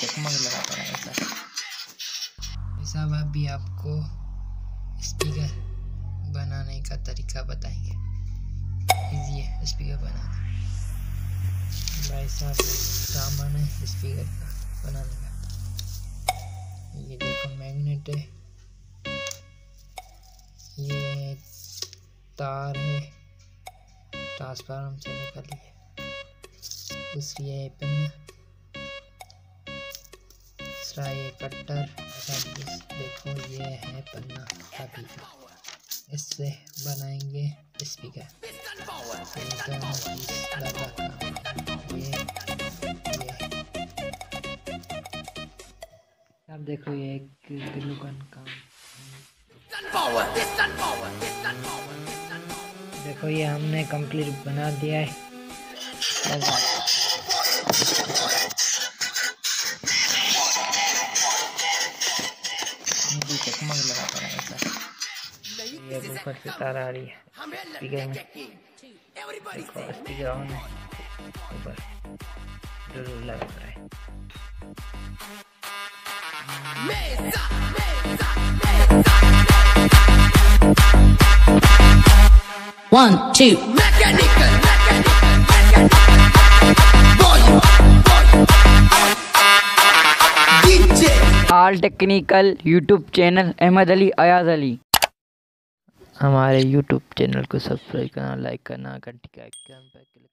चकमक लगाता रहेगा सर साहब अभी आपको स्पीकर बनाने का तरीका बताएँगे। इजी है स्पीकर बनाना। भाई साहब, सामान है स्पीकर का बनाने का ये देखो मैग्नेट है। ये तार है। ट्रांसफार्म से निकली है। दूसरी है पेन दूसरा ये कट्टर। देखो, ये है पन्ना। अभी का इससे बनाएँगे स्पीकर अब देखो, ये एक ग्लू का देखो, ये हमने कंप्लीट बना दिया है। चकमक लगाता रहेगा सर ये ऊपर से तार आ रही है। स्पीकर में स्पीकर ऑन है ऊपर ज़रूर लगा रहा है। One, two. All technical YouTube channel Ahmad Ali, Ayaz Ali. हमारे यूट्यूब चैनल को सब्सक्राइब करना, लाइक करना, घंटी का क्लिक